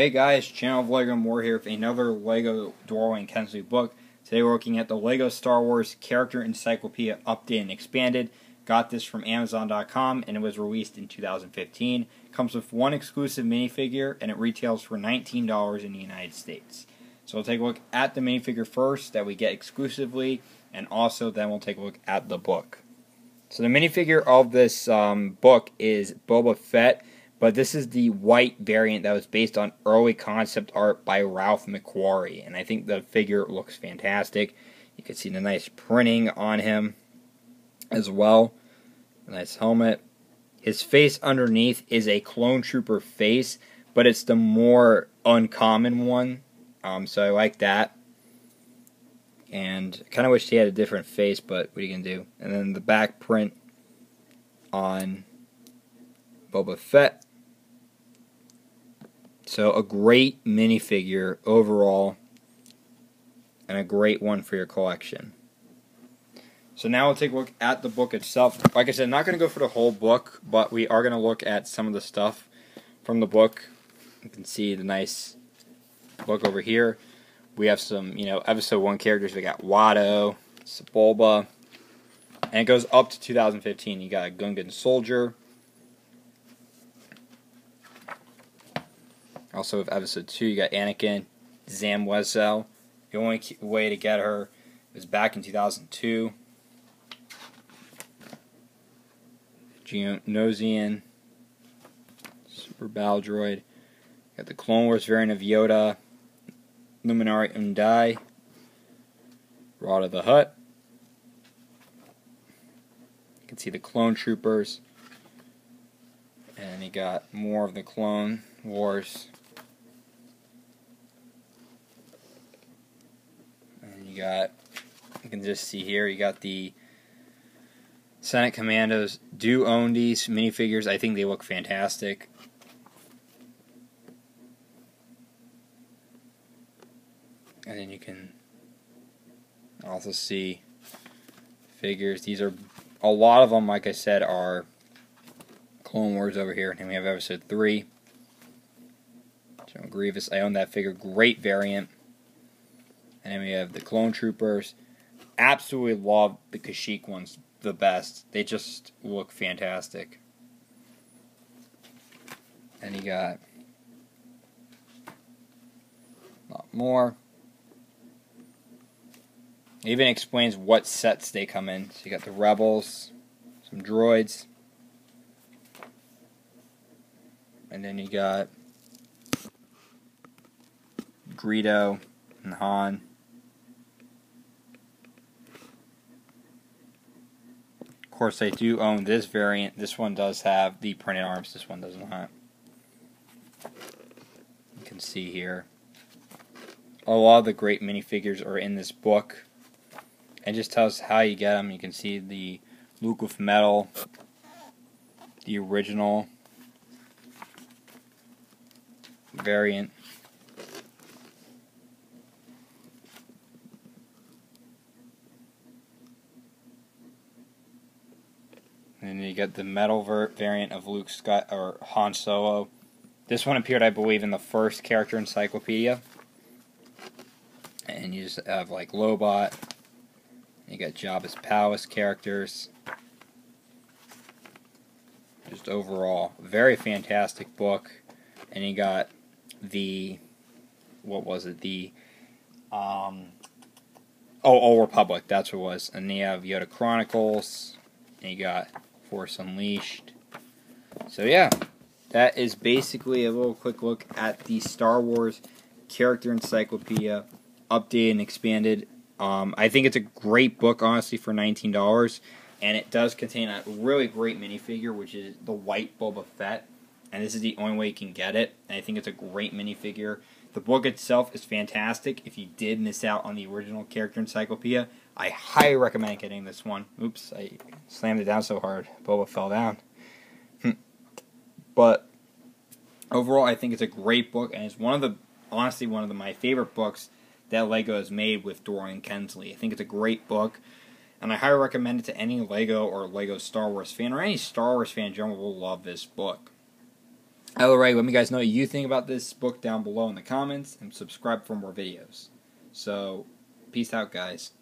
Hey guys, Channel of Lego here with another Lego and Kensley book. Today we're looking at the Lego Star Wars Character Encyclopedia Update and Expanded. Got this from Amazon.com and it was released in 2015. Comes with one exclusive minifigure and it retails for $19 in the United States. So we'll take a look at the minifigure first that we get exclusively and also then we'll take a look at the book. So the minifigure of this um, book is Boba Fett. But this is the white variant that was based on early concept art by Ralph McQuarrie. And I think the figure looks fantastic. You can see the nice printing on him as well. Nice helmet. His face underneath is a clone trooper face, but it's the more uncommon one. Um, so I like that. And kind of wish he had a different face, but what are you going to do? And then the back print on Boba Fett so a great minifigure overall and a great one for your collection. So now we'll take a look at the book itself. Like I said, I'm not going to go for the whole book, but we are going to look at some of the stuff from the book. You can see the nice book over here. We have some, you know, episode 1 characters. We got Watto, Sebulba, and it goes up to 2015. You got a Gungan Soldier, Also, with episode 2, you got Anakin, Zam Wesell. The only way to get her was back in 2002. Geonosian, Super Battle Droid. Got the Clone Wars variant of Yoda, Luminara Unduli, Rod of the Hut. You can see the Clone Troopers. And you got more of the Clone Wars You got, you can just see here, you got the Senate Commandos do own these minifigures. I think they look fantastic. And then you can also see figures. These are, a lot of them, like I said, are Clone Wars over here. And we have episode 3. General Grievous. I own that figure. Great variant. And then we have the Clone Troopers. Absolutely love the Kashyyyk ones the best. They just look fantastic. And you got a lot more. It even explains what sets they come in. So you got the Rebels, some droids, and then you got Greedo and Han. Course, I do own this variant. This one does have the printed arms. This one does not. You can see here. A lot of the great minifigures are in this book. It just tells how you get them. You can see the Luke with metal, the original variant. And you get the metal variant of Luke Scott or Han Solo. This one appeared, I believe, in the first character encyclopedia. And you just have like Lobot. You got Jabba's Palace characters. Just overall, very fantastic book. And you got the what was it? The um oh, Old Republic. That's what it was. And you have Yoda Chronicles. And you got Force Unleashed. So yeah, that is basically a little quick look at the Star Wars Character Encyclopedia, updated and expanded. Um, I think it's a great book, honestly, for $19. And it does contain a really great minifigure, which is the white Boba Fett. And this is the only way you can get it. And I think it's a great minifigure. The book itself is fantastic. If you did miss out on the original character encyclopedia, I highly recommend getting this one. Oops, I slammed it down so hard. Boba fell down. Hmm. but overall, I think it's a great book, and it's one of the, honestly, one of the, my favorite books that Lego has made with Dorling Kindersley. I think it's a great book, and I highly recommend it to any Lego or Lego Star Wars fan, or any Star Wars fan in general will love this book. Alright, let me guys know what you think about this book down below in the comments and subscribe for more videos. So, peace out, guys.